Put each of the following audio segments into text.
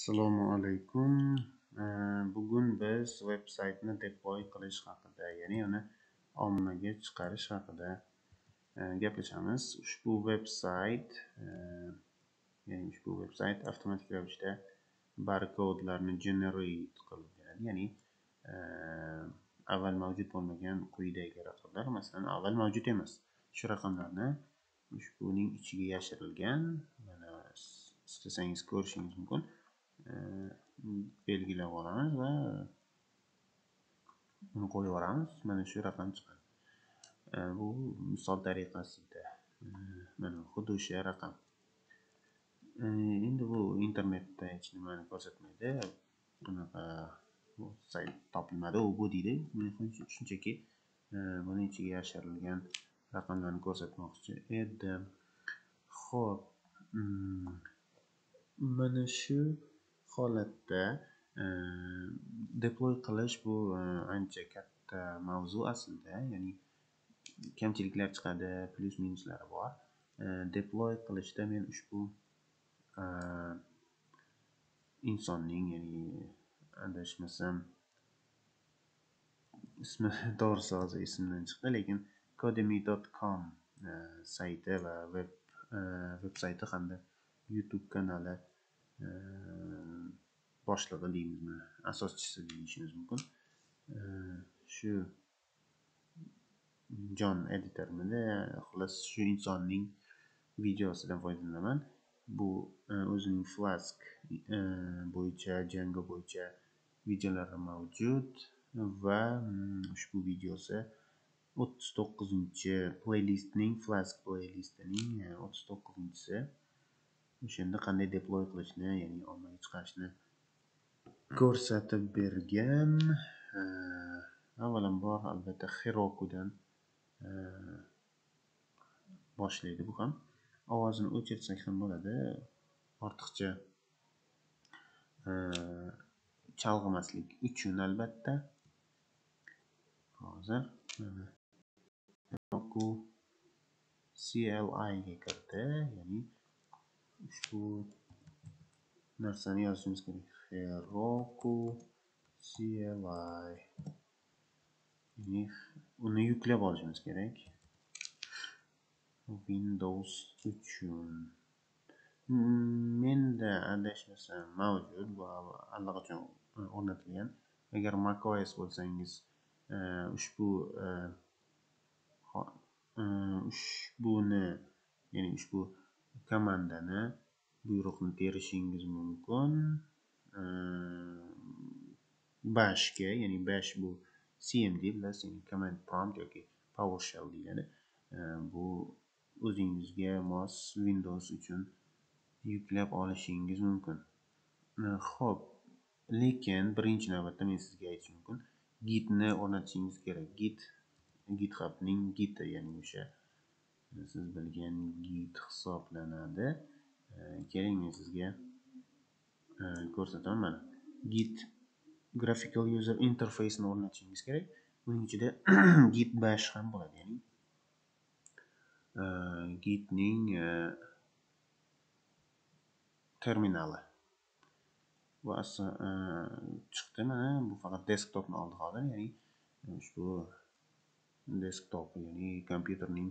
Assalomu alaykum. Bugun biz veb-saytni deploy qilish haqida, ya'ni uni ommaga chiqarish haqida e, gaplashamiz. Ushbu veb-sayt, e, ya'ni ushbu veb-sayt avtomatik ravishda barkodlarni generate qilib beradi. Ya'ni e, avval mavjud bo'lmagan quyidagi raqamlar, masalan, avval mavjud emas. Shu raqamlarni ushbuning ichiga yashirilgan, mana istasangiz ko'rishingiz mumkin. E, belgilab olamiz va uni qo'yib yuboramiz. Mana shu raqam chiqadi. E, bu misol tariqasida e, mana xuddi o'sha raqam. Endi bu internetda hech nimani ko'rsatmaydi. Bunaqa sayt topilmadi, u bu deydi. Shunchaki buni ichiga yashirilgan raqamlarni ko'rsatmoqchi edim. Xo'p, hmm. mana shu holatda e, deploy qilish bu e, ancha katta mavzu aslida. Ya'ni kamchiliklar chiqadi, plyus minuslari bor. E, deploy qilishda men ushbu insonning, ya'ni adashmasam ismi to'g'risi hozir esimdan chiqdi, lekin codemy.com sayti va veb veb-sayti hamda YouTube kanali boshlig'i deymizmi, asoschisi deyishimiz mumkin. Shu Jon editormidi, xullas shu insonning videosidan foydalanaman. Bu e, o'zining Flask e, bo'yicha, Django bo'yicha videolari mavjud va mm, ushbu videosi 39-playlistning Flask playlistining e, 39-si. O'shanda qanday deploy qilishni, ya'ni ommaga chiqarishni ko'rsatib bergan. Avvalambor albatta Herokudan boshlaydi bu ham. Ovozini o'chirsak ham bo'ladi. Ortiqcha chalg'imaslik uchun albatta. Hozir mana CLI ga kirdi, ya'ni ushbu narsani yozishimiz kerak. Heroku CLI. Uni yuklab olishimiz kerak. Windows uchun. Menda adashmasam mavjud bu allaqachon e, o'rnatilgan. Agar macOS bo'lsangiz, e, ushbu e, ushbuni, ya'ni ushbu komandani buyruqni terishingiz mumkin. Bashga, ya'ni bash bu cmd bilasiz, ya'ni command prompt yoki PowerShell deyiladi. Bu o'zingizga mos Windows uchun yuklab olishingiz mumkin. Xo'p, lekin birinchi navbatda men sizga aytishim mumkin, Gitni o'rnatishingiz kerak. Git GitHubning Giti, ya'ni o'sha siz bilgan Git hisoblanadi. E, keling, men sizga e, ko'rsataman. Mana Git graphical user interface ni o'rnatishingiz kerak. Buning ichida Git bash ham bo'ladi, ya'ni e, Gitning terminali. Bu chiqdi mana bu faqat desktopni oldi hozir, ya'ni ushbu desktop, ya'ni kompyuterning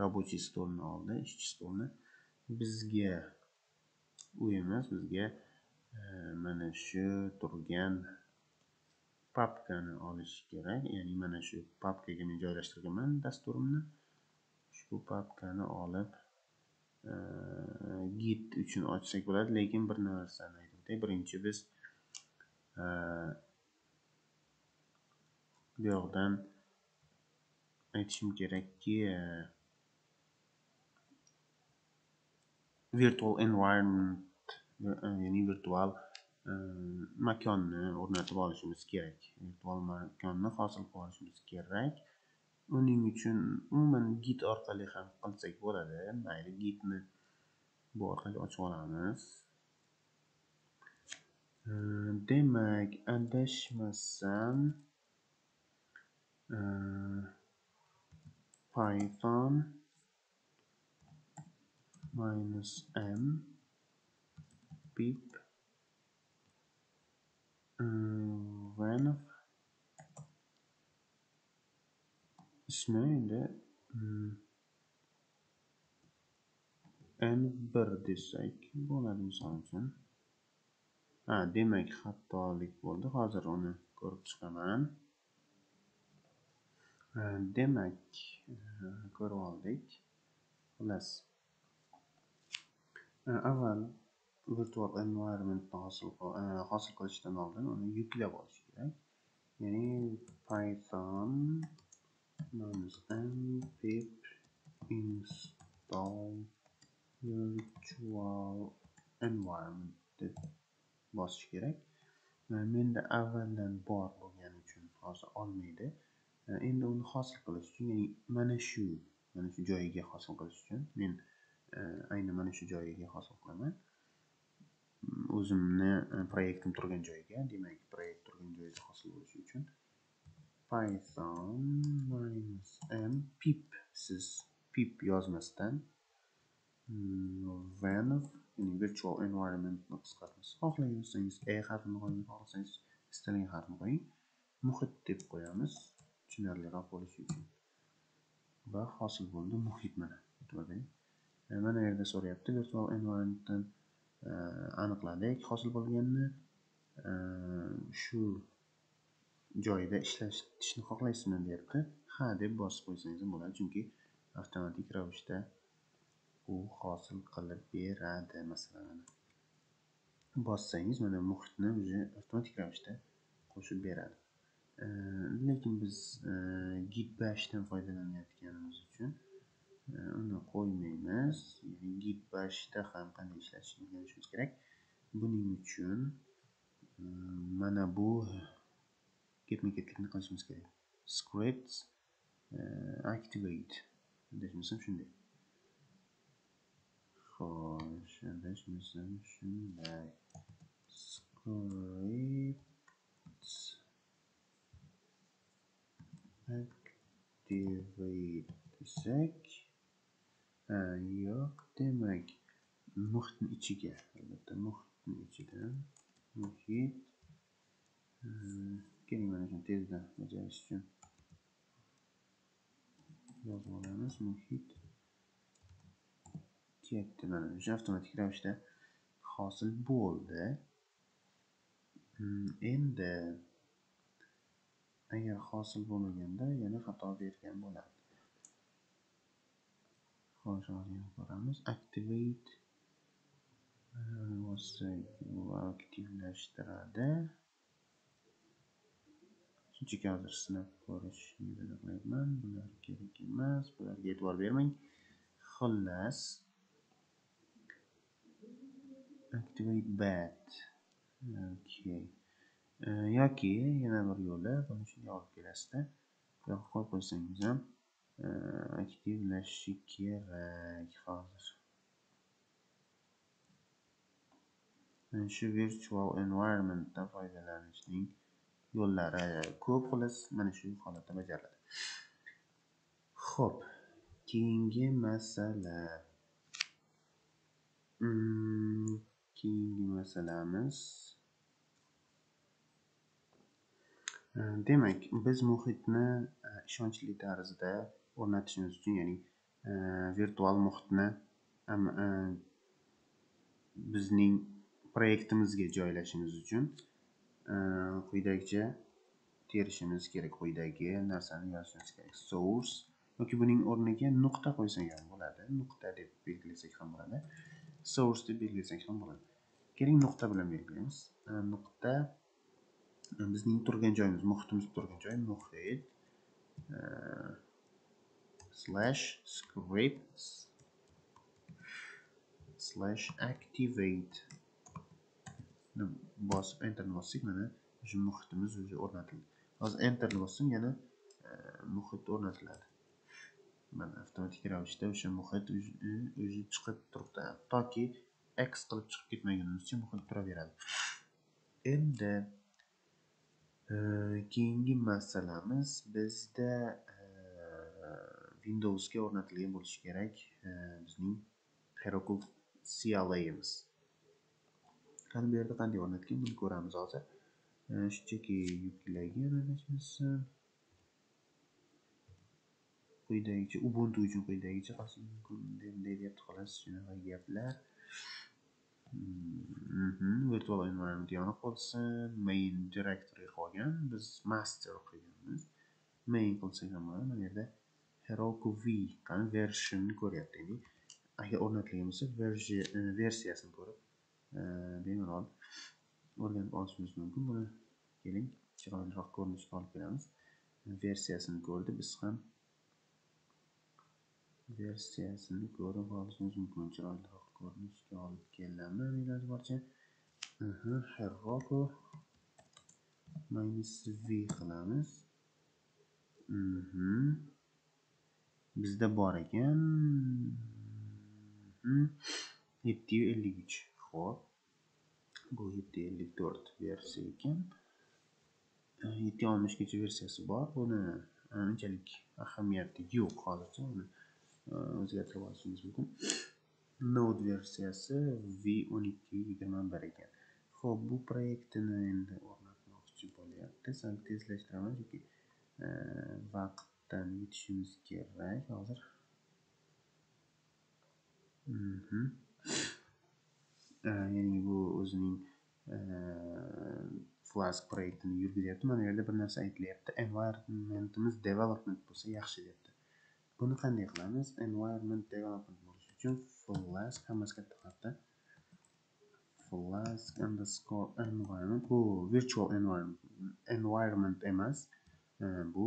рабочий stolini oldi, ishchi stolni Bizga u emas, bizga mana shu turgan papkani olish kerak. Ya'ni mana shu papkaga men joylashtirganman dasturimni. Ushbu papkani olib Git uchun ochsak bo'ladi, lekin bir narsani aytib o'tay. Birinchi biz bu yoqdan aytishim kerakki, virtual environment, eh, ya'ni virtual eh, makonni eh, o'rnatib olishimiz kerak. Virtual makonni hosil qilib olishimiz kerak. Uning uchun umuman Git orqali ham qilsak bo'ladi. Mayli, Gitni bu orqali ochib olamiz. Demak, adashmasam Python minus m pip mm, when ismaydi mm, n1 desak bo'ladi misol uchun. Ha demak xatolik bo'ldi. Hozir uni ko'rib chiqaman. Demak e, ko'rib oldik. Xullas avval virtual environmentni hosil eh, hosil qilishdan oldin uni yuklab olish kerak. Ya'ni python pip install virtual environment deb bosish kerak. Eh, menda avvaldan bor bo'lgani uchun hozir olmaydi. Eh, endi uni hosil qilish uchun ya'ni mana shu mana shu joyiga hosil qilish uchun men ayni mana shu joyiga hosil qilaman o'zimni proyektim turgan joyiga demak proyekt turgan joyiga hosil bo'lishi uchun python minus m pip. Siz pip yozmasdan mm, venv ya'ni virtual environmentni qisqartmasi xohlasangiz e harfini qo'ying xohlasangiz istalgan harfni qo'ying. Muhit deb qo'yamiz tushunarliroq bo'lishi uchun. Va hosil bo'ldi muhit mana. E'tibor mana bu yerda so'rayapti virtual environmentdan e, aniqladik hosil bo'lganini. E, shu joyida ishlatishni xohlaysizmi deyapti ha deb bosib qo'ysangiz ham bo'ladi chunki avtomatik ravishda u hosil qilib beradi masalan. Bossangiz mana muhitni уже avtomatik ravishda qo'shib beradi. E, lekin biz git bashdan foydalanayotganimiz uchun uni qo'ymaymiz. Ya'ni git bashda ham qanday ishlatishni o'rganishimiz kerak. Buning uchun mana bu ketma ketlikni qilishimiz kerak. Scripts activate. Adashmasam shunday. Xo'sh adashmasam shunday. Scripts. Activate desak yo'q demak muhitni ichiga albatta muhitni ichidan muhit keling mana shuni tezda bajarish uchun yozib olamiz muhit ketdi mana o'sha avtomatik ravishda hosil bo'ldi endi agar hosil bo'lmaganda yana xato bergan bo'ladi xo'sh ko'ramiz activate. Bossak bu aktivlashtiradi shunchaki hozir sinab ko'rishni qilyapman bular kerak emas bularga e'tibor bermang xullas activate bat. Okay yoki yana bir yo'li buni shunga olib kelasizda yoqib qo'yib qo'ysangiz ham aktivlashishi kerak hozir Mana shu virtual environmentdan foydalanishning yo'llari ko'p xullas mana shu holatda bajariladi ho'p. Keyingi masala. Keyingi masalamiz demak biz muhitni ishonchli tarzda o'rnatishimiz uchun ya'ni e, virtual muhitni e, bizning proyektimizga joylashimiz uchun e, quyidagicha terishimiz kerak quyidagi narsani yozishimiz kerak. Source yoki buning o'rniga nuqta qo'ysak ham bo'ladi. Nuqta deb belgilasak ham bo'ladi. Source deb belgilasak ham bo'ladi. Keling nuqta bilan belgilaymiz. E, nuqta e, bizning turgan joyimiz muhitimiz turgan joy muhit slash scripts slash activate. Bosib enterni bossak mana shu muhitimiz уже o'rnatildi. Hozir enterni bossam yana e, muhit o'rnatiladi. Mana avtomatik ravishda o'sha muhit o'zi chiqib turibdi. Toki x qilib chiqib ketmagunimizcha muhit turaveradi. Endi e, keyingi masalamiz bizda e, windowsga o'rnatilgan bo'lishi kerak. Bizning heroku CLA'imiz. qani bu yerda qanday o'rnatgan buni ko'ramiz hozir. Shunchaki yuklagan adashmasam quyidagicha ubuntu uchun quyidagicha qilish mumkin deb deyapti xolos shunaqa gaplar. Hmm, mhm, virtual environment yonib qolsin. Main directory qolgan. Biz master qilganmiz. Main qilsak ham bo'ladi. Mana yerda heroku v qani versionni ko'ryapti agar o'rnatilgan bo'lsa versiyasini ko'rib bemalol o'rganib olishimiz mumkin buni keling chiroyliroq ko'rinishga olib kelamiz versiyasini ko'rdi biz ham versiyasini ko'rib olishimiz mumkin chiroyliroq ko'rinishga olib kelaman iloji boricha heroku minus v qilamiz bizda bor ekan. Hmm. Yetti yuz ellik uch. Ho'p bu yetti ellik to'rt versiya ekan. Yetti oltmishgacha versiyasi bor. Buni unchalik ahamiyati yo'q hozircha. Uni o'zgartirib olishimiz mumkin. Node versiyasi v o'n ikki yigirma bir ekan. Ho'p bu proyektini endi o'rnatmoqchi bo'lyapti. Sal tezlashtiraman chunki vaqtdan yutishimiz kerak hozir ya'ni bu o'zining e, flask proyektini yurgizyapti mana bu yerda bir narsa aytilyapti environmentimiz development bo'lsa yaxshi deyapti buni qanday qilamiz environment development bo'lishi uchun flask hammasi katta harfda flask underscore environment. Bu virtual environment environment emas. Bu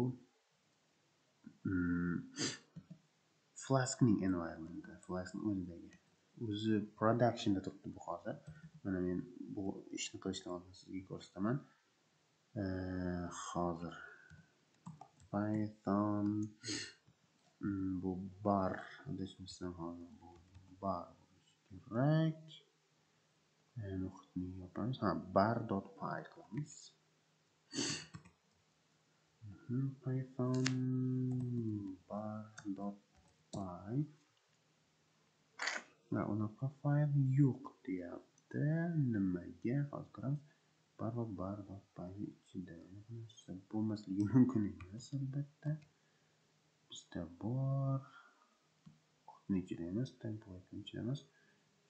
flaskning environmenti flaskning o'zidagi o'zi productionda turibdi bu hozir mana men bu ishni qilishdan oldin sizga ko'rsataman hozir python. Bu bar adashmasam hozir bu bar bo'lishi kerak muhitni yopamiz ha bar dot py qilamiz python bar dot py va unaqa fayl yo'q deyapti nimaga hozir ko'ramiz bar va bar dot py ichida narsa bo'lmasligi mumkin emas albatta bizda bor kodni ichida emas template'ni ichida emas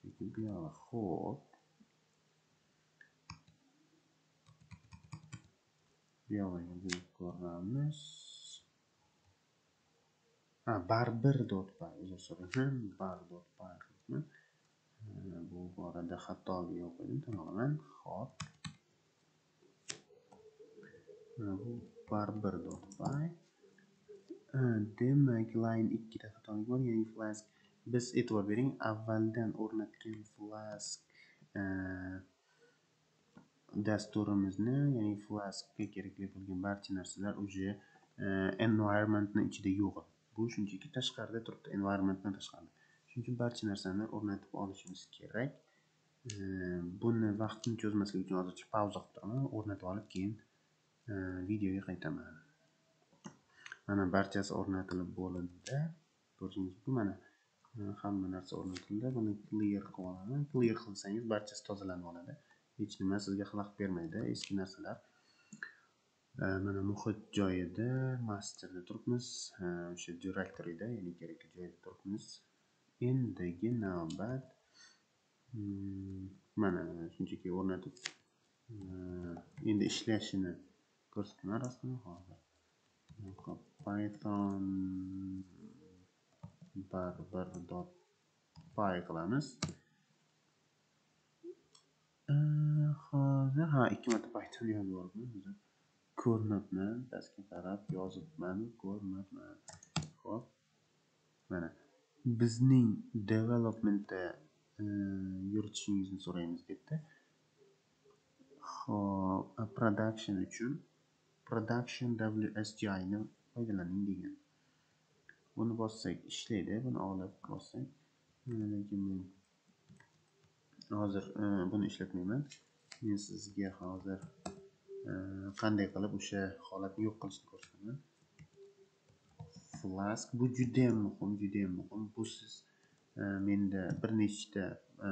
lekin bu yoqda ho'p bu yoqdagi ko'ramiz ha bar bir dot py uzr so'rayman bar bu borada xatolik yo'q edi tamoman olaman hop eh, bu bar dot eh, demak line ikkita xatolik bor ya'ni flask. Biz e'tibor bering avvaldan o'rnatgan flask eh, dasturimizni ya'ni flaskga kerakli bo'lgan barcha narsalar уже e, environmentni ichida yo'q. Bu shunchaki tashqarida turibdi environmentdan tashqarida. Shuning uchun barcha narsani o'rnatib olishimiz kerak. E, buni vaqtni cho'zmaslik uchun hozircha pauza qilib turaman. O'rnatib olib keyin e, videoga qaytaman. Mana barchasi o'rnatilib bo'lindi. Ko'rishingiz bu mana hamma narsa o'rnatildi. Buni clear qilib olaman. Clear qilsangiz barchasi tozalanib oladi. Hech nima sizga xalaqit bermaydi eski narsalar. Mana muhit joyida masterda turibmiz. O'sha directoryda ya'ni kerakli joyda turibmiz. Endigi navbat hmm, mana shunchaki o'rnatib endi ishlashini ko'rsataman rostmi hozir. Python barbar dot py qilamiz. Hozir ha ikki marta python bormi yuboribman ko'rmabman pastga qarab yozibman ko'rmabman. Ho'p mana bizning developmentda e, yuritishingizni so'raymiz debdi. Hop production uchun production wsti ni foydalaning degan. Buni bossak ishlaydi buni olib bossak. Lekin men hozir e, buni ishlatmayman. Men sizga hozir e, qanday qilib o'sha holatni yo'q qilishni ko'rsataman flask bu judayam muhim judayam muhim. Bu siz e, menda bir nechta e,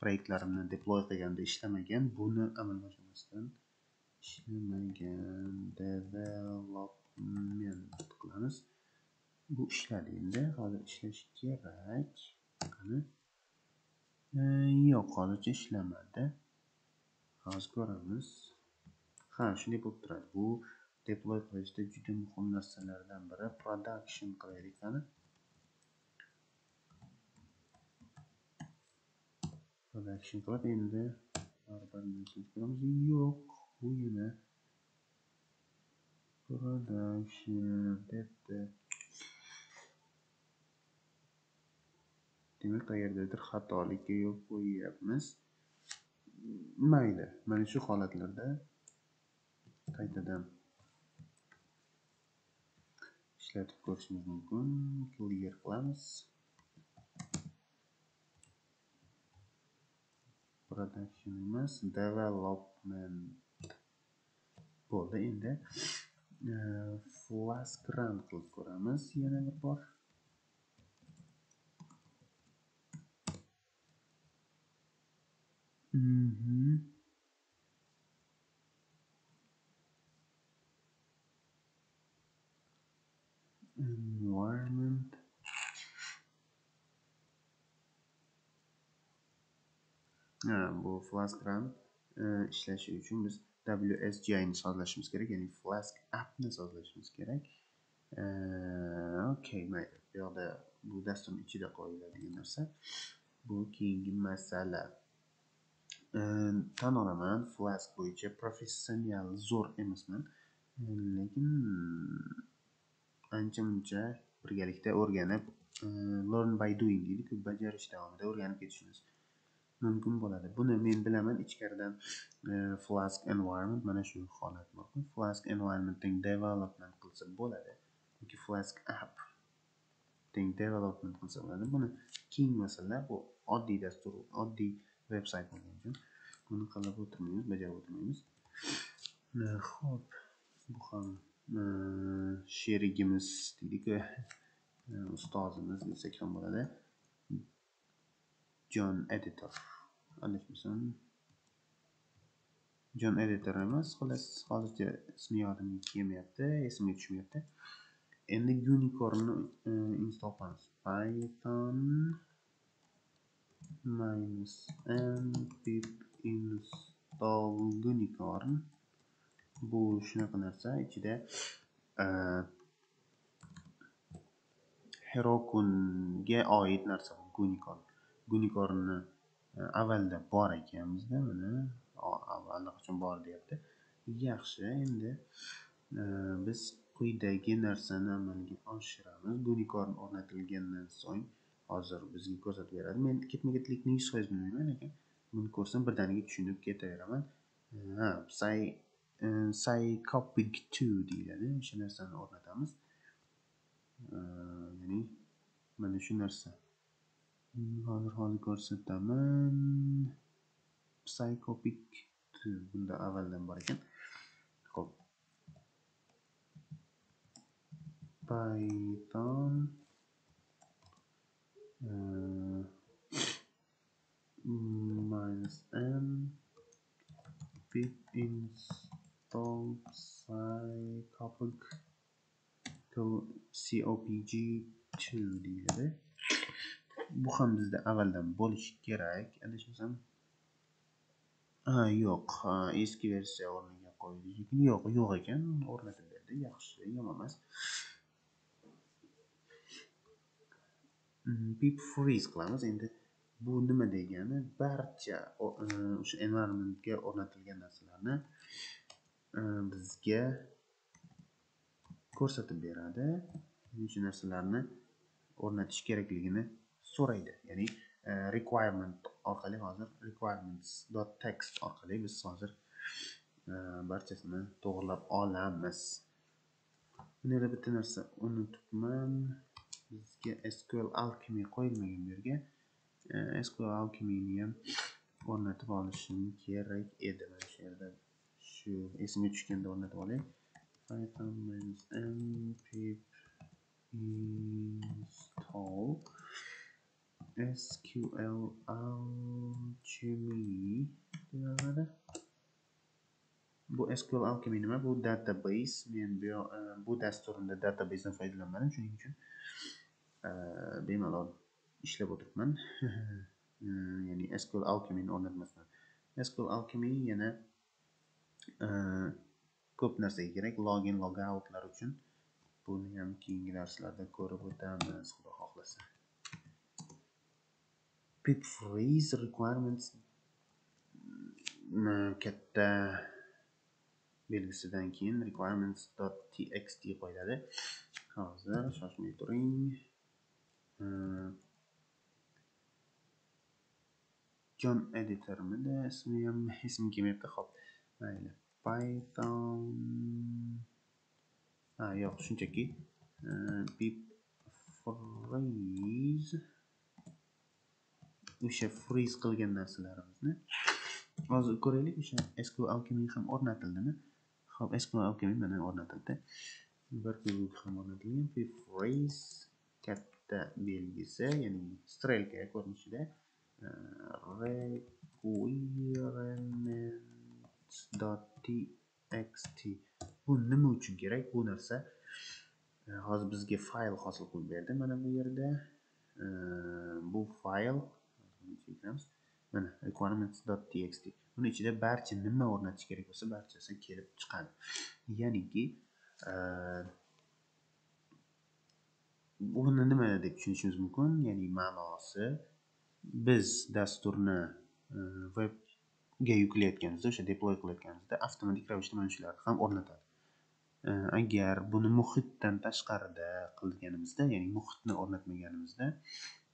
proyektlarimni deploy qilganda ishlamagan buni amalga oshirmasdan ishlamagan. Development qilamiz. Bu ishladi endi. Hozir ishlashi kerak. Qani? Yo'q hozircha ishlamadi hozir ko'ramiz. Ha shunday bo'lib turadi. Bu deploy qilishda juda muhim narsalardan biri. Production qilaylik qani production qilib endi yo'q bu yana production debdi. Demak qayerdadir xatolikka yo'l qo'yyapmiz mayli mana shu holatlarda qaytadan ishlatib ko'rishimiz mumkin. Clear qilamiz. Production emas development bo'ldi endi. Flask run qilib ko'ramiz. Yana bir bor. Mm-hmm. environment. Bu flask run ishlashi uchun biz WSGI'ni sozlashimiz kerak ya'ni flask appni sozlashimiz kerak okey mayli bu yoqda bu dasturni ichida qo'yiladigan narsa bu keyingi masala tan olaman flask bo'yicha professional zo'r emasman. Lekin ancha muncha birgalikda o'rganib e, learn by doing deydiku bajarish davomida o'rganib ketishimiz mumkin bo'ladi. Buni men bilaman ichkaridan e, flask environment mana shu holat bor flask environmentning development qilsa bo'ladi yoki flask app development qilsa bo'ladi. Buni keyingi masala bu oddiy dastur oddiy veb sayt bo'lgani uchun buni qilib o'tirmaymiz bajarib o'tirmaymiz ho'p bu ham sherigimiz deydiku ustozimiz desak ham bo'ladi jon editor. Adashmasam jon editor emas xullas hozircha ismi yodimga kelmayapti esimga tushmayapti endi unicornni install qilamiz python. Minus n pip install unicorn. Bu shunaqa narsa. Ichida e, herokunga oid narsa unicorn. Unicornni e, avvalda bor ekan bizda mana allaqachon bor deyapti. Yaxshi endi e, biz quyidagi narsani amalga oshiramiz. Unicorn o'rnatilgandan so'ng hozir bizga ko'rsatib beradi. Men ketma ketlikni yuz foiz bilmayman lekin? Buni ko'rsam birdaniga tushunib ketaveraman. Ha say e, psychopic 2 deyiladi. O'sha narsani o'rnatamiz. E, ya'ni mana shu narsa. Hozir hozir ko'rsataman. Psychopic 2 bunda avvaldan bor ekan. Ho'p python. Minus n pip install psychopic copg2 deyiladi. Bu ham bizda avvaldan bo'lishi kerak. Adashmasam ha yo'q eski versiya o'rniga qo'ydi lekin yo'q yo'q ekan o'rnatib berdi yaxshi yomon emas. Pip freeze qilamiz endi bu nima degani? Barcha e, o'sha environmentga o'rnatilgan narsalarni e, bizga ko'rsatib beradi. O'sha narsalarni o'rnatish kerakligini so'raydi. Ya'ni e, requirement orqali hozir requirements.text orqali biz hozir barchasini to'g'irlab olamiz. Mana yerda bitta narsa unutibman. Bizga sql alchemy qo'yilmagan bu yerga e, sql alchemyni ham o'rnatib olishim kerak edi mana shu yerda shu esimga tushganda o'rnatib olay python m pip install sql alchemy deyiladi bu SQL Alchemy nima? Bu database. Men bu e, bu dasturimda databasedan foydalanmadim, shuning uchun bemalol ishlab o'tiribman. Ya'ni SQL alchemyni o'rnatmasdan. SQL Alchemy yana ko'p narsaga kerak. Login, logoutlar uchun. Buni ham keyingi darslarda ko'rib o'tamiz, xudo xohlasa. Pip freeze requirements katta belgisidan keyin requirements.txt qo'yiladi. Hozir shoshmay turing. John editormidi ismi ham esimga kelmayapti. Xo'p, mayli. Python ha yo'q, shunchaki pip freeze o'sha freeze qilgan narsalarimizni hozir ko'raylik o'sha SQL Alchemy ham o'rnatildimi? ho'p SQL Alchemy mana o'rnatildi. Bir ham o'rnatilgan. freeze katta belgisi, ya'ni strelka ko'rinishida e, requirements.txt bu nima uchun kerak? Bu narsa e, hozir bizga fayl hosil qilib berdi mana bu yerda. E, bu fayl mana requirements.txt buni ichida barcha nima o'rnatish kerak bo'lsa barchasi kelib chiqadi. Ya'niki buni nima deb tushunishimiz mumkin? Ya'ni ma'nosi biz dasturni e, webga yuklayotganimizda o'sha deploy qilayotganimizda avtomatik ravishda mana shularni ham o'rnatadi. E, agar buni muhitdan tashqarida qilganimizda ya'ni muhitni o'rnatmaganimizda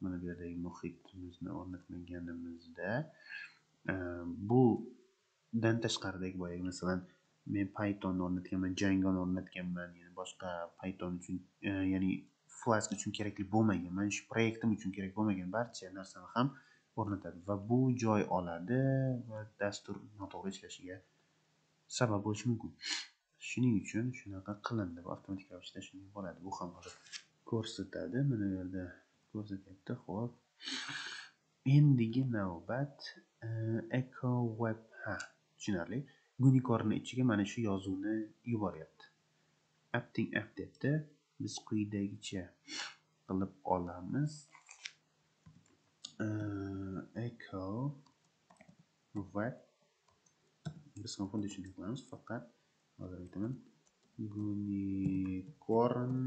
mana bu yerdagi muhitimizni o'rnatmaganimizda e, budan tashqaridagi boyagi masalan men pythonni o'rnatganman jangoni o'rnatganman yana boshqa python uchun ya'ni flask uchun kerakli bo'lmagan mana shu proyektim uchun kerak bo'lmagan barcha narsani ham o'rnatadi va bu joy oladi va dastur noto'g'ri ishlashiga sabab bo'lishi mumkin. Shuning uchun shunaqa qilindi va avtomatik ravishda shunday bo'ladi. Bu ham hozir ko'rsatadi. Mana bu yerda ko'rsatyapti. Ho'p endigi navbat e, echo web ha tushunarli. Unicornni ichiga mana shu yozuvni yuboryapti. Apting app debdi. Biz quyidagicha qilib olamiz. Echo web biz ham xuddi shunday qilamiz faqat hozir aytaman. Gunicorn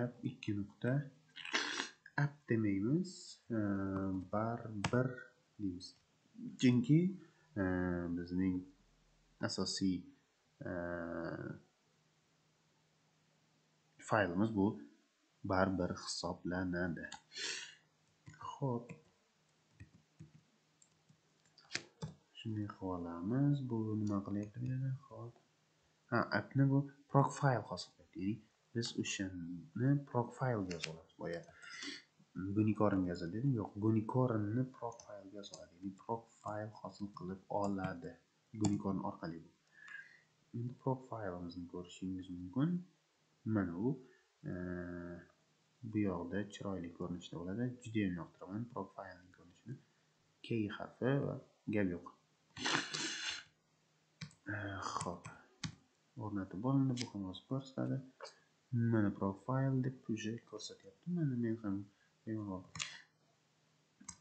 app ikki nuqta app demaymiz. Baribir deymiz. Chunki bizning asosiy faylimiz bu baribir hisoblanadi. Ho'p shunday qilib olamiz. Bu nima qilyapti bu yerda? Hop ha appni bu proc fayl hisoblaydi ya'ni biz o'shani proc faylga yozib olamiz. Boya gunicornga yozadi dedim. Yo'q gunicornni proc faylga yoza oladi. Ya'ni proc fayl hosil qilib oladi. Gunicorn orqali. Endi proc faylimizni ko'rishingiz mumkin. Mana u e, bu yoqda chiroyli ko'rinishda bo'ladi. Judayam yoqtiraman. Proc ko'rinishini. K harfi va gap yo'q. E, Ho'p o'rnatib bo'lindi bu ham o'zi ko'rsatadi. Mana profile deb уже ko'rsatyapti. Mana men ham bemalol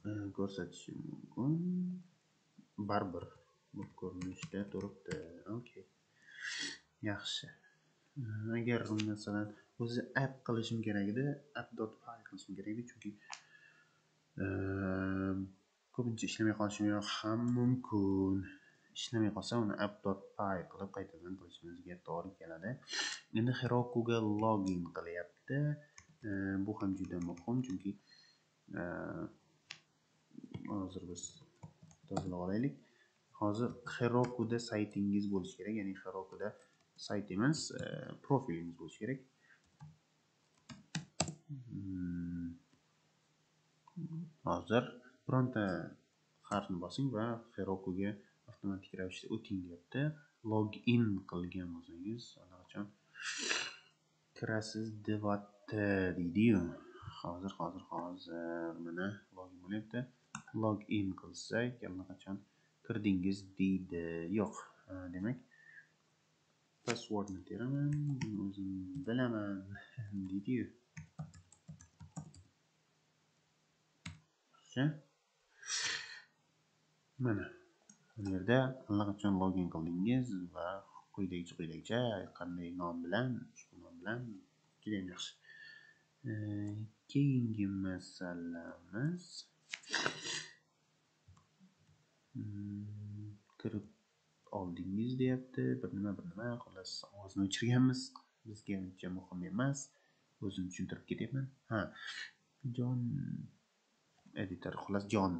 e, ko'rsatishim mumkin. Baribir bu ko'rinishda turibdi. Okey yaxshi. Agar masalan o'zi app qilishim kerak edi app.py qilishim kerak edi chunki ehm, ko'pincha ishlamay qolishi ham mumkin. Ishlamay qolsa uni app.py qilib qaytadan qilishimizga to'g'ri keladi. Endi herokuga login qilyapti. Ehm, bu ham juda muhim chunki ehm, hozir biz tozalab olaylik. Hozir herokuda saytingiz bo'lishi kerak ya'ni herokuda sayt emas profilingiz bo'lishi kerak. Hmm. Hozir bironta harfni bosing va herokuga avtomatik ravishda o'ting deyapti. Login qilgan bo'lsangiz allaqachon kirasiz deyapti deydiyu. Hozir hozir hozir mana login bo'lyapti. Login qilsak allaqachon kirdingiz deydi. Yo'q demak passwordni teraman buni o'zim bilaman deydiyu mana bu yerda allaqachon login qildingiz va quyidagicha quyidagicha qanday nom bilan ushbu nom bilan judayam yaxshi keyingi masalamiz kirib oldingiz deyapti bir nima bir nima xullas ovozni o'chirganmiz. Bizga uncha muhim emas. O'zim tushuntirib ketyapman. Ha jon editor xullas jon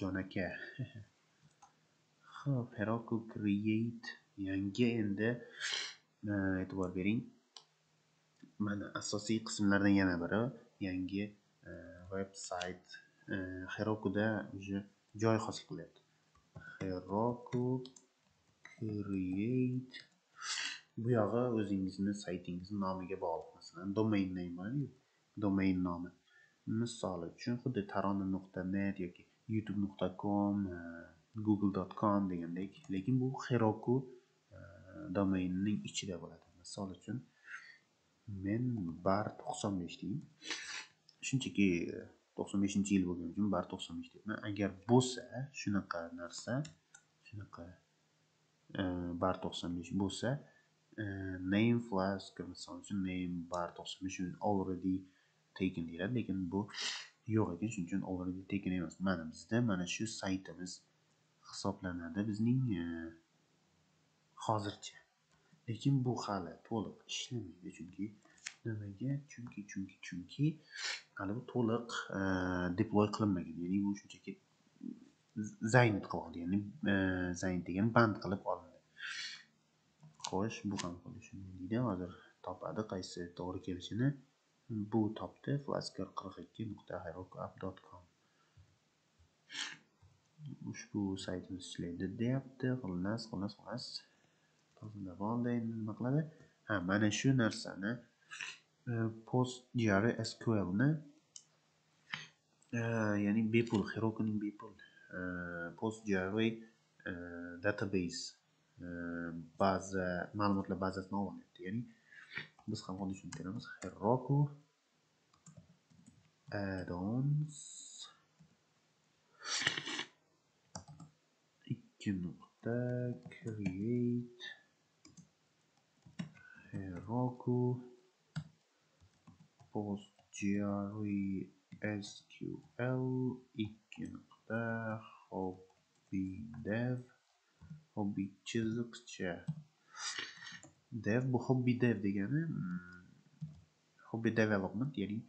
jon aka. Ho'p heroku create yangi endi e'tibor bering. Mana asosiy qismlardan yana biri yangi e, veb sayt e, herokuda уже joy hosil qilyapti. Heroku create. Bu yog'i o'zingizni saytingizni nomiga bog'liq. Masalan domain name domain nomi. Misol uchun xuddi tarona nuqta net yoki youtube nuqta com e, google.com degandek. Lekin bu heroku e, domainining ichida bo'ladi. Misol uchun men bar to'qson besh deyin shunchaki e, to'qson beshinchi yil bo'lgani uchun bar to'qson besh deyapman agar bo'lsa shunaqa narsa shunaqa bar to'qson besh bo'lsa name flask misol uchun name bar to'qson besh already taken deyiladi lekin bu yo'q ekan shuning uchun already taken emas mana bizda mana shu saytimiz hisoblanadi bizning hozircha lekin bu hali to'liq ishlamaydi chunki nimaga chunki chunki chunki hali bu to'liq deploy qilinmagan ya'ni bu shunchaki zaynit qilib ya'ni e, zaynit degani band qilib olindi. Xo'sh bu ham xuddi shunday deydi. Hozir topadi qaysi to'g'ri kelishini. Bu topdi flasker qirq ikki nuqta com. Ushbu saytimiz ishlaydi deyapti. Xullas xullas xullas. Tozalab oldi endi nima qiladi? Ha mana shu narsani e, post sqlni e, ya'ni bepul herokuning bepul post database baza ma'lumotlar bazasini olyapti ya'ni biz ham xuddi shuni teramiz heroku addons. Ikki create. Heroku postgresql ikki nuqta hobby dev hobby chiziqcha dev bu hobby dev degani hobby development ya'ni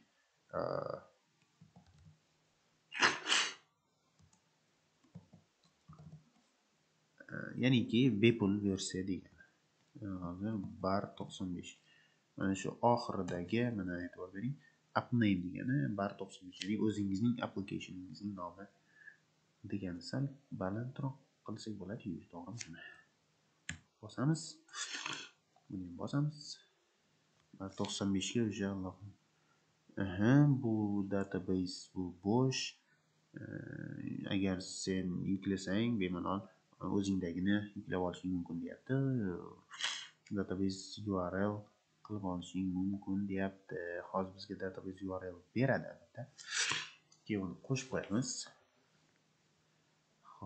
ya'niki bepul versiya degani hozir bar to'qson besh mana shu oxiridagi mana e'tibor bering upname degani bar to'qson besh ya'ni o'zingizning applicationingizning nomi degani sal balandroq qilsak bo'ladiyu to'g'rimi? Bosamiz. Buni ham bosamiz to'qson beshga уже aha bu database bu bo'sh. Agar sen yuklasang bemalol o'zingdagini yuklab olishing mumkin deyapti. Database url qilib olishing mumkin deyapti. Hozir bizga database url beradi albatta. Keyin uni qo'shib qo'yamiz.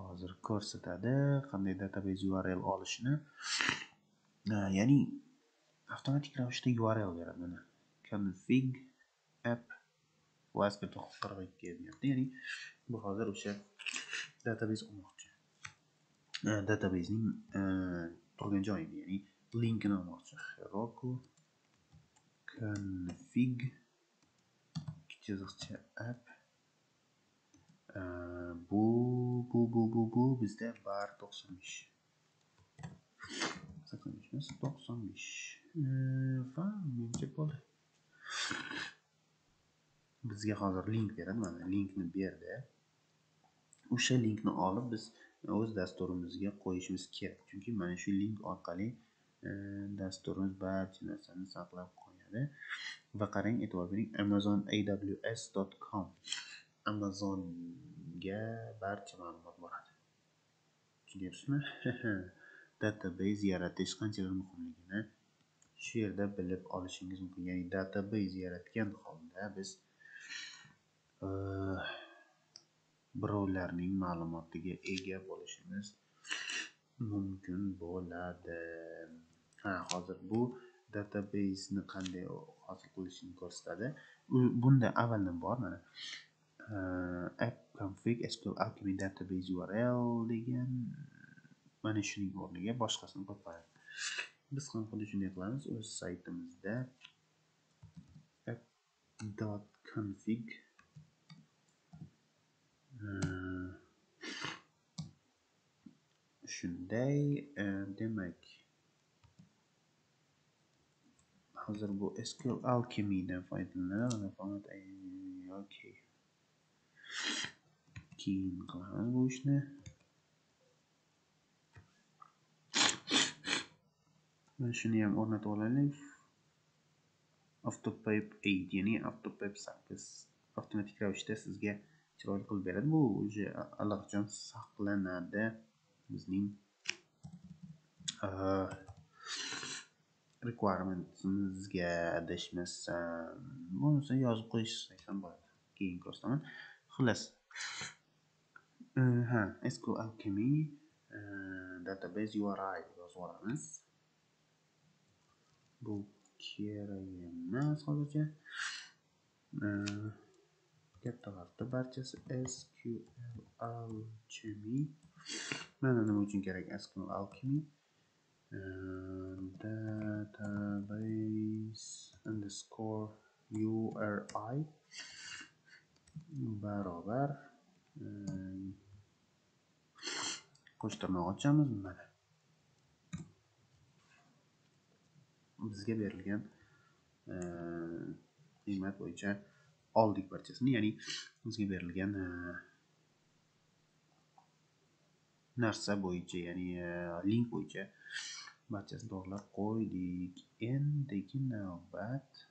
Hozir ko'rsatadi qanday database url olishni ya'ni avtomatik ravishda url beradi mana. Config app flask qirq ikki deyapti ya'ni bu hozir o'sha database olmoqchi. Databasening turgan joyini ya'ni linkini olmoqchi. Heroku config chiziqcha app bu bu bu bu bu bizda bar to'qson besh sakson emas va menimcha bo'ldi bizga hozir link beradi mana linkni berdi o'sha linkni olib biz o'z dasturimizga qo'yishimiz kerak chunki mana shu link orqali dasturimiz barcha narsani saqlab qo'yadi va qarang e'tibor bering amazon aws.com ga barcha ma'lumot boradi. Tushunyapsizmi database yaratish qanchalar muhimligini shu yerda bilib olishingiz mumkin. Ya'ni database yaratgan holda biz e, birovlarning ma'lumotiga ega bo'lishimiz mumkin bo'ladi. Ha hozir bu databaseni qanday hosil qilishini ko'rsatadi. Bunda avvaldan bor mana config sql alchemy database url degan mana shuning o'rniga boshqasini qo'yib biz ham xuddi shunday qilamiz o'z saytimizda .config shunday demak hozir bu sql alchemydan foydalanadi yoki keyin qilamiz bu ishni mana shuni ham o'rnatib olaylik autopip 8 ya'ni autopip 8 avtomatik ravishda sizga chiroyli qilib beradi bu уже allaqachon saqlanadi bizning requirementimizga adashmasam bo'lmasa yozib qo'yishsak ham bo'ladi keyin ko'rsataman xullas Uh-huh. ha sql alchemy. Uh, database uri yozib yuboramiz bu kerak emas hozircha katta harfda barchasi sql alchemy. Mana nima uchun kerak sql alchemy. Database underscore uri barobar qo'shtirnoq ochamiz mana bizga berilgan e, qiymat bo'yicha oldik barchasini ya'ni bizga berilgan e, narsa bo'yicha ya'ni e, link bo'yicha barchasini to'g'irlab qo'ydik. Endigi navbat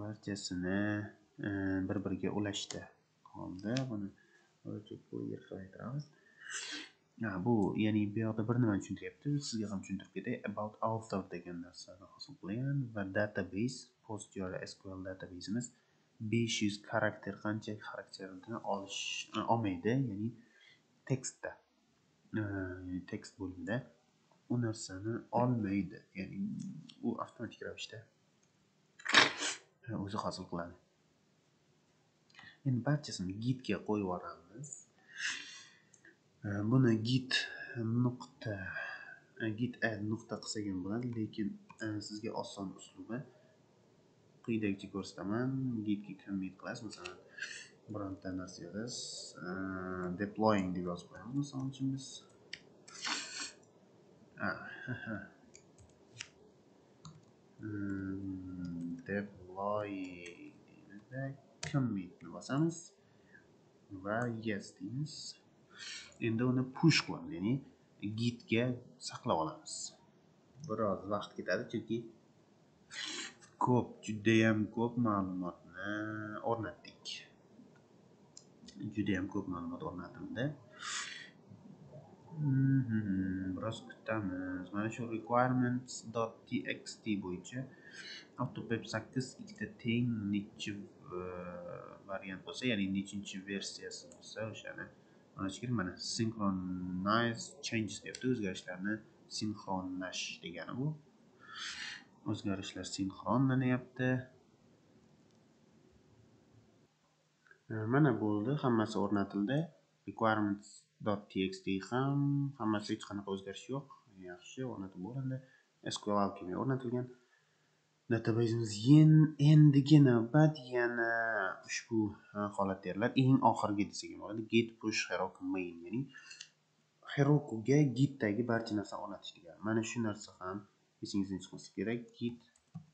barchasini bir biriga ulashdi. Qoldi. Buni bu yerga qaytaramiz. Bu ya'ni bu yoqda bir nimani tushuntiryapti sizga ham tushuntirib ketay. About author degan narsani hosil qilgan va database PostgreSQL besh 500 xarakter qancha xarakterni olish e, olmaydi ya'ni tekstda e, ya'ni tekst bo'limida u narsani olmaydi. Ya'ni u avtomatik ravishda e, o'zi hosil qiladi. Endi barchasini gitga qo'yib yuboramiz. Buni git nuqta git add nuqta qilsak ham bo'ladi lekin sizga oson uslubi quyidagicha ko'rsataman gitga commit qilasiz masalan bironta narsa yozasiz deploying deb yozib qo'yamiz misol uchun biz deploy deymizda commitni bosamiz va yes deymiz endi uni push qilamiz ya'ni gitga saqlab olamiz. Biroz vaqt ketadi chunki ko'p judayam ko'p ma'lumotni o'rnatdik. Judayam ko'p ma'lumot o'rnatildi. Biroz kutamiz. Mana shu requirements.txt bo'yicha autopep sakkiz ikkita teng nechi variant bo'lsa ya'ni nechinchi versiyasi bo'lsa o'shani olish kerak mana synchronize changes deyapti o'zgarishlarni sinxronlash degani bu. O'zgarishlar sinxronlanyapti mana bo'ldi. Hammasi o'rnatildi. requirements.txt ham hammasi hech qanaqa o'zgarish yo'q. Yaxshi o'rnatib bo'lindi. Sql alchemy o'rnatilgan. Databasemiz endigina navbat yana ushbu e, holat teriladi eng oxirgi desak ham bo'ladi. Git push heroku main ya'ni herokuga gitdagi barcha narsani o'rnatish degani mana shu narsa ham esingizdan chiqmasligi kerak. Git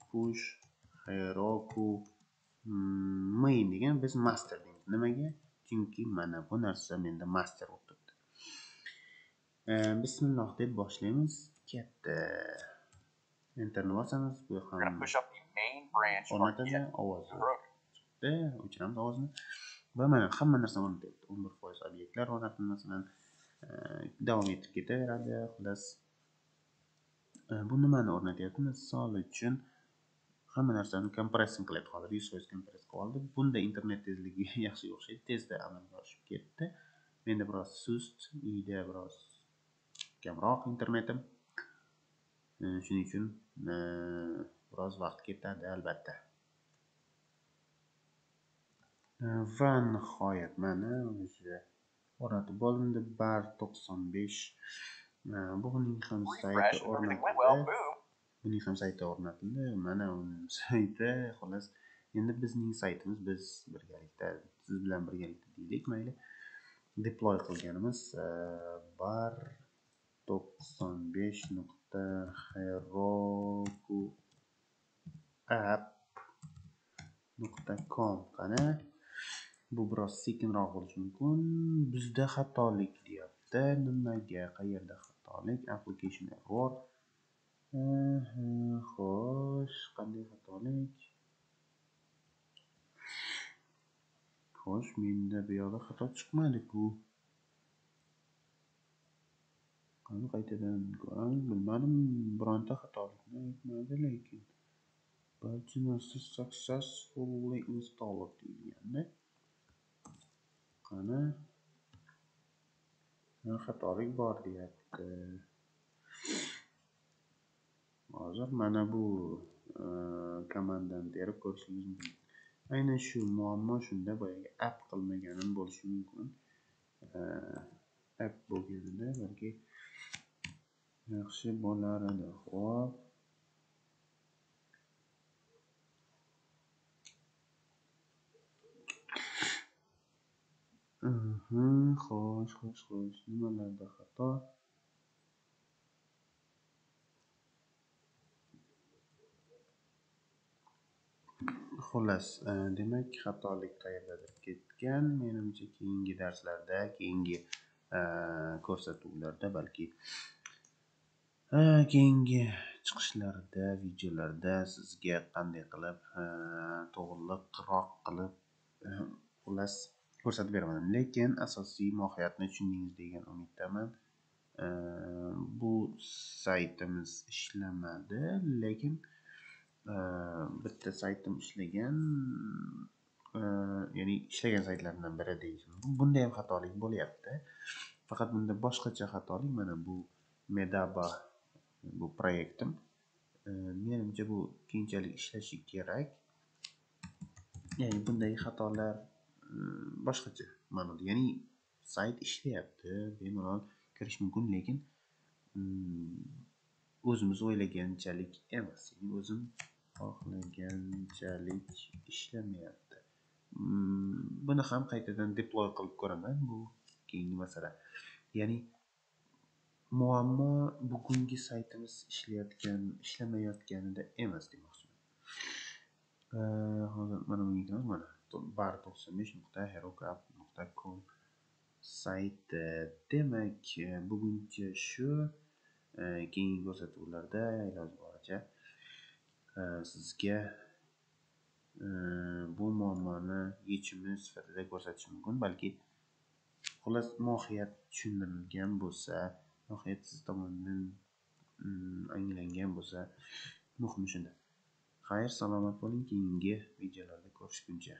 push heroku mm, main degan biz master deymiz nimaga? Chunki mana bu narsa menda master bo'lib turibdi. E, bismilloh deb boshlaymiz. Katta. Enterni bosamiz bu ham o'rnatadi ovozi chiqdi o'chiramiz ovozni va mana hamma narsani o'rnatyapti o'n bir foiz obyektlar o'rnatildi masalan davom etib ketaveradi xullas bu nimani o'rnatyapti misol uchun hamma narsani kompressing qilyapti hozir yuz foiz kompress qilib oldi bunda internet tezligi yaxshiga o'xshaydi tezda amalga oshib ketdi menda biroz sust uyda biroz kamroq internetim shuning uchun biroz vaqt ketadi albatta. Va nihoyat mana o'zi o'rnatib bo'lindi bar to'qson besh. Buning ham sayti o'rnatildi. buning ham sayti o'rnatildi mana sayti xullas endi bizning saytimiz biz birgalikda siz bilan birgalikda deylik mayli. Deploy qilganimiz bar to'qson besh nuqta heroku app. Nuqta com qani? Bu biroz sekinroq bo'lishi mumkin. Bizda xatolik deyapti. Nimaga? Qayerda xatolik? Application error. Xo'sh qanday xatolik? Xo'sh menda bu yoqda xato chiqmadi-ku. Qani qaytadan ko'ramiz bilmadim bironta xatolikni aytmadi lekin barcha narsa successfully installed deyilganda qani xatolik bor deyapti. Hozir mana bu e, komandani terib ko'rishingiz mumkin. Aynan shu muammo shunda boyagi app qilmaganim bo'lishi mumkin. E, app bo'lganida balki yaxshi bo'lar edi. Xo'p. Mhmm, xo'sh xo'sh xo'sh. Nimalarda xato? Xullas e, demak xatolik qayerdadir ketgan? Menimcha keyingi darslarda keyingi e, ko'rsatuvlarda balki keyingi chiqishlarda videolarda sizga qanday qilib to'g'riroq qilib xullas ko'rsatib beraman. Lekin asosiy mohiyatni tushundingiz degan umiddaman. Bu saytimiz ishlamadi lekin bitta saytim ishlagan ya'ni ishlagan saytlardan biri deyishim. bunda ham xatolik bo'lyapti. Faqat bunda boshqacha xatolik mana bu medaba bu proyektim. Menimcha bu keyinchalik ishlashi kerak. Ya'ni bunday xatolar boshqacha ma'noda. Ya'ni sayt ishlayapti bemalol kirish mumkin lekin hmm, o'zimiz o'ylaganchalik emas. O'zim xohlaganchalik ishlamayapti. Hmm, buni ham qaytadan deploy qilib ko'raman bu keyingi masala. Ya'ni muammo bugungi saytimiz ishlayotgan ishlamayotganida emas demoqchiman. Hozir mana bunga mana bar to'qson besh nuqta herokup nuqta com sayti. Demak e, buguncha shu e, keyingi ko'rsatuvlarda iloji boricha e, sizga bu muammoni yechimi sifatida ko'rsatish mumkin balki xullas mohiyat tushuntirilgan bo'lsa mohiyat siz tomonidan mm, anglangan bo'lsa muhimi shunda. Xayr salomat bo'ling keyingi videolarda ko'rishguncha.